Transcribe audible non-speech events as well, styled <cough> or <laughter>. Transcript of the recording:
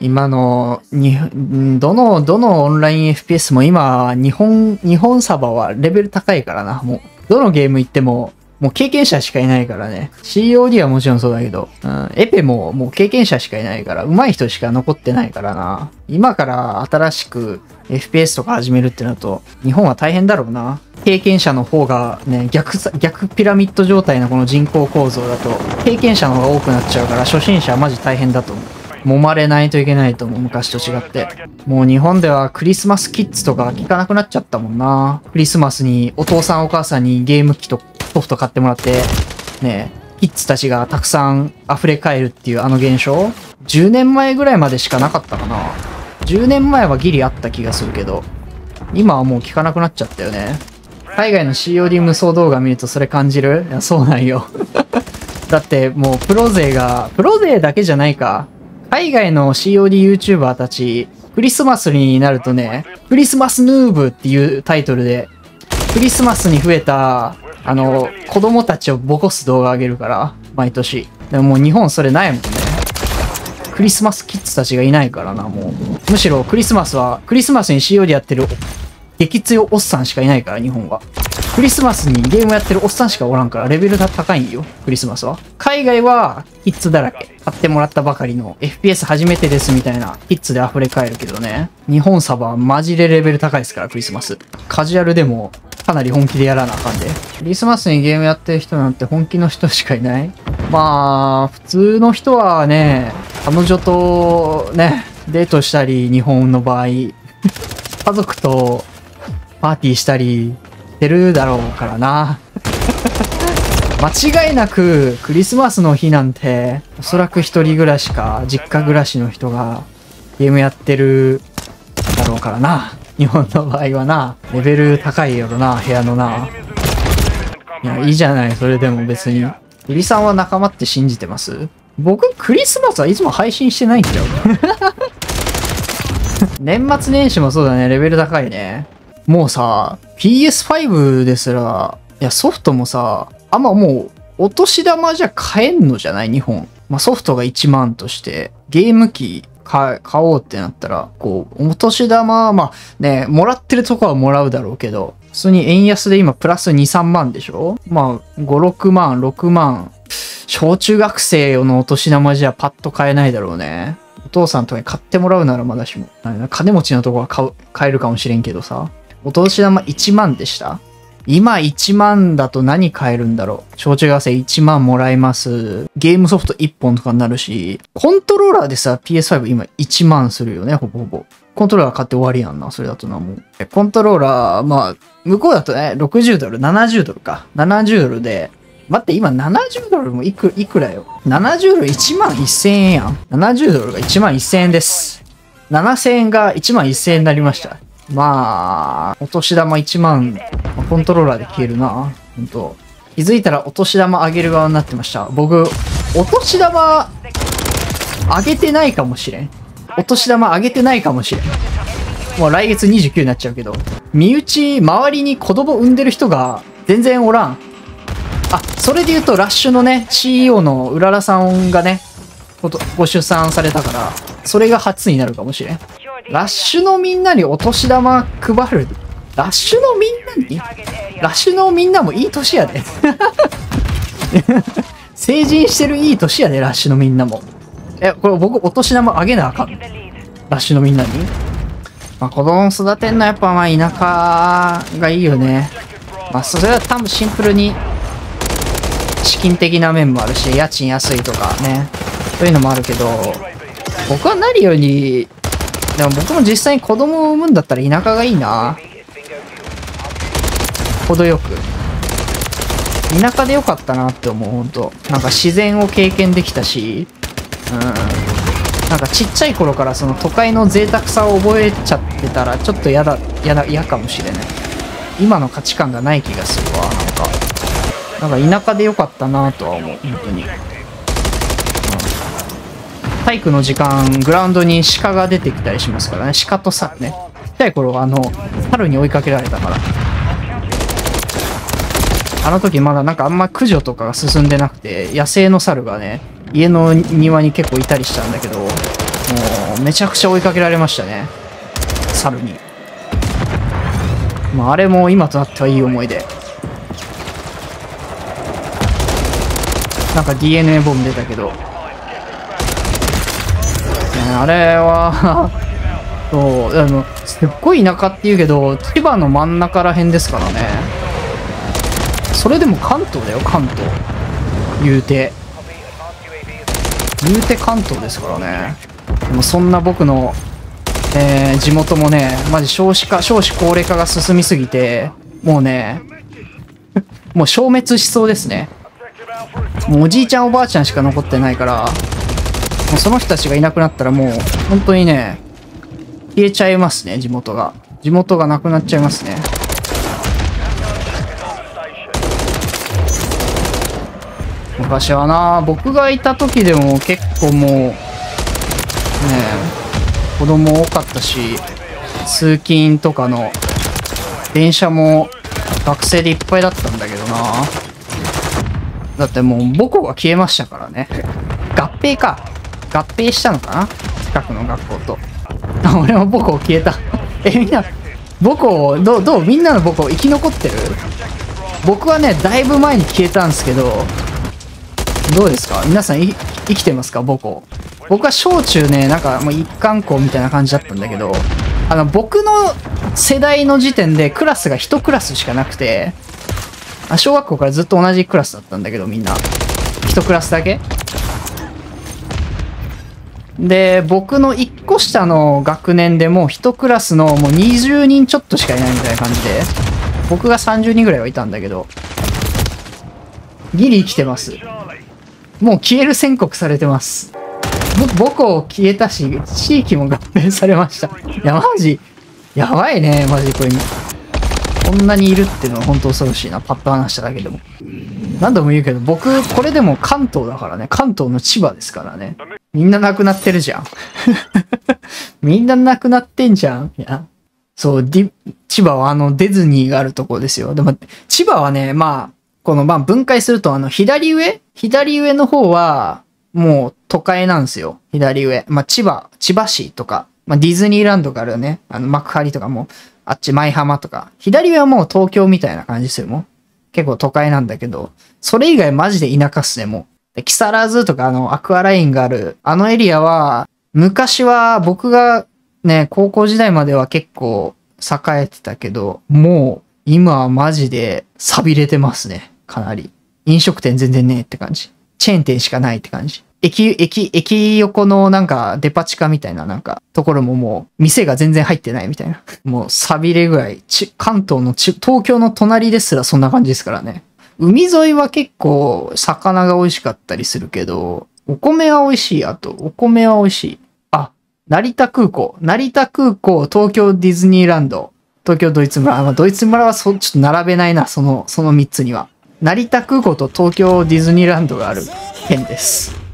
今の、に、どの、どのオンライン FPS も今、日本、日本サバはレベル高いからな、もう。どのゲーム行っても、もう経験者しかいないからね。COD はもちろんそうだけど、うん、エペももう経験者しかいないから、上手い人しか残ってないからな。今から新しく FPS とか始めるってなると、日本は大変だろうな。経験者の方がね、逆、逆ピラミッド状態のこの人口構造だと、経験者の方が多くなっちゃうから、初心者はマジ大変だと思う。揉まれないといけないと思う、昔と違って。もう日本ではクリスマスキッズとか聞かなくなっちゃったもんな。クリスマスにお父さんお母さんにゲーム機とソフト買ってもらって、ねキッズたちがたくさん溢れ返るっていうあの現象 ?10 年前ぐらいまでしかなかったかな。10年前はギリあった気がするけど、今はもう聞かなくなっちゃったよね。海外の COD 無双動画見るとそれ感じる？いや、そうなんよ。<laughs> だってもうプロ勢が、プロ勢だけじゃないか。海外の CODYouTuber たち、クリスマスになるとね、クリスマスヌーブっていうタイトルで、クリスマスに増えたあの、子供たちをボコす動画上げるから、毎年。でももう日本それないもんね。クリスマスキッズたちがいないからな、もう。むしろクリスマスは、クリスマスに CO でやってる激強おっさんしかいないから、日本は。クリスマスにゲームやってるおっさんしかおらんからレベルが高いんよ、クリスマスは。海外はキッズだらけ。買ってもらったばかりの FPS 初めてですみたいなキッズで溢れ返るけどね。日本サバはマジでレベル高いですから、クリスマス。カジュアルでもかなり本気でやらなあかんで。クリスマスにゲームやってる人なんて本気の人しかいないまあ、普通の人はね、彼女とね、デートしたり、日本の場合、<laughs> 家族とパーティーしたりしてるだろうからな。<laughs> 間違いなくクリスマスの日なんて、おそらく一人暮らしか実家暮らしの人がゲームやってるだろうからな。日本の場合はな、レベル高いよろな、部屋のな。いや、いいじゃない、それでも別に。ゆりさんは仲間って信じてます？僕、クリスマスはいつも配信してないんちゃう年末年始もそうだね、レベル高いね。もうさ、PS5 ですら、いや、ソフトもさ、あんまもう、お年玉じゃ買えんのじゃない？日本。まあ、ソフトが1万として、ゲーム機買おうってなったら、こう、お年玉、まあね、もらってるとこはもらうだろうけど、普通に円安で今プラス2、3万でしょ？まあ、5、6万、6万。小中学生のお年玉じゃパッと買えないだろうね。お父さんとかに買ってもらうならまだしも。金持ちのとこは買買えるかもしれんけどさ。お年玉1万でした？今1万だと何買えるんだろう？小中学生1万もらえます。ゲームソフト1本とかになるし、コントローラーでさ、PS5 今1万するよね、ほぼほぼ。コントローラー買って終わりやんな、それだとな、もう。コントローラー、まあ、向こうだとね、60ドル、70ドルか。70ドルで、待って、今70ドルもいく、いくらよ？70ドル1万1000円やん。70ドルが1万1000円です。7000円が1万1000円になりました。まあ、お年玉1万、コントローラーで消えるな。ほんと。気づいたらお年玉あげる側になってました。僕、お年玉、あげてないかもしれん。お年玉あげてないかもしれん。もう来月29になっちゃうけど。身内、周りに子供産んでる人が全然おらん。あ、それで言うと、ラッシュのね、CEO のうららさんがね、ご出産されたから、それが初になるかもしれん。ラッシュのみんなにお年玉配る？ラッシュのみんなに？ラッシュのみんなもいい年やで。<laughs> 成人してるいい年やで、ラッシュのみんなも。え、これ僕お年玉あげなあかん。ラッシュのみんなに？まあ子供育てんのはやっぱまあ田舎がいいよね。まあそれは多分シンプルに資金的な面もあるし、家賃安いとかね。そういうのもあるけど、僕は何よりでも僕も実際に子供を産むんだったら田舎がいいな。程よく。田舎でよかったなって思う、ほんと。なんか自然を経験できたし、うん。なんかちっちゃい頃からその都会の贅沢さを覚えちゃってたらちょっと嫌だ、嫌だ、嫌かもしれない。今の価値観がない気がするわ、なんか。なんか田舎でよかったなとは思う、本当に。体育の時間、グラウンドに鹿が出てきたりしますからね。鹿と猿ね。ちっちゃい頃、あの、猿に追いかけられたから。あの時まだなんかあんま駆除とかが進んでなくて、野生の猿がね、家の庭に結構いたりしたんだけど、もうめちゃくちゃ追いかけられましたね。猿に。まあ、あれも今となってはいい思い出。なんか DNA ボム出たけど。あれは <laughs> そう、あの、すっごい田舎って言うけど、千葉の真ん中ら辺ですからね。それでも関東だよ、関東。言うて。言うて関東ですからね。でもそんな僕の、えー、地元もね、マジ少子化、少子高齢化が進みすぎて、もうね、<laughs> もう消滅しそうですね。もうおじいちゃんおばあちゃんしか残ってないから、もうその人たちがいなくなったらもう、本当にね、消えちゃいますね、地元が。地元がなくなっちゃいますね。昔はな、僕がいた時でも結構もう、ねえ子供多かったし、通勤とかの電車も学生でいっぱいだったんだけどな。だってもう母校が消えましたからね。合併か。合併したのかな？近くの学校と。あ、<laughs> 俺も母校消えた。<laughs> え、みんな、母校、どう、どうみんなの母校生き残ってる？僕はね、だいぶ前に消えたんですけど、どうですか？皆さん生きてますか？母校。僕は小中ね、なんかもう一貫校みたいな感じだったんだけど、あの、僕の世代の時点でクラスが1クラスしかなくて、あ小学校からずっと同じクラスだったんだけど、みんな。1クラスだけ？で、僕の1個下の学年でもう1クラスのもう20人ちょっとしかいないみたいな感じで、僕が30人ぐらいはいたんだけど、ギリ生きてます。もう消える宣告されてます。母校消えたし、地域も合併されました。いや、マジ、やばいね、マジこれ。こんなにいるっていうのは本当恐ろしいな。パッと話しただけでも。何度も言うけど、僕、これでも関東だからね。関東の千葉ですからね。みんな亡くなってるじゃん。<laughs> みんな亡くなってんじゃん。いや。そう、ディ、千葉はあのディズニーがあるとこですよ。でも、千葉はね、まあ、この、まあ、分解すると、あの、左上？左上の方は、もう都会なんですよ。左上。まあ、千葉、千葉市とか、まあ、ディズニーランドがあるよね。あの、幕張とかも、あっち舞浜とか。左上はもう東京みたいな感じですよ、もう。結構都会なんだけど、それ以外マジで田舎っすね、もう。木更津とかあの、アクアラインがある、あのエリアは、昔は僕がね、高校時代までは結構栄えてたけど、もう今はマジで錆びれてますね。かなり。飲食店全然ねえって感じ。チェーン店しかないって感じ。駅、駅、駅横のなんかデパ地下みたいななんかところももう店が全然入ってないみたいな。もう錆びれぐらい、ち、関東のち、東京の隣ですらそんな感じですからね。海沿いは結構魚が美味しかったりするけど、お米は美味しい。あと、お米は美味しい。あ、成田空港。成田空港、東京ディズニーランド。東京ドイツ村。まあ、ドイツ村はそ、ちょっと並べないな、その、その3つには。成田空港と東京ディズニーランドがある県です。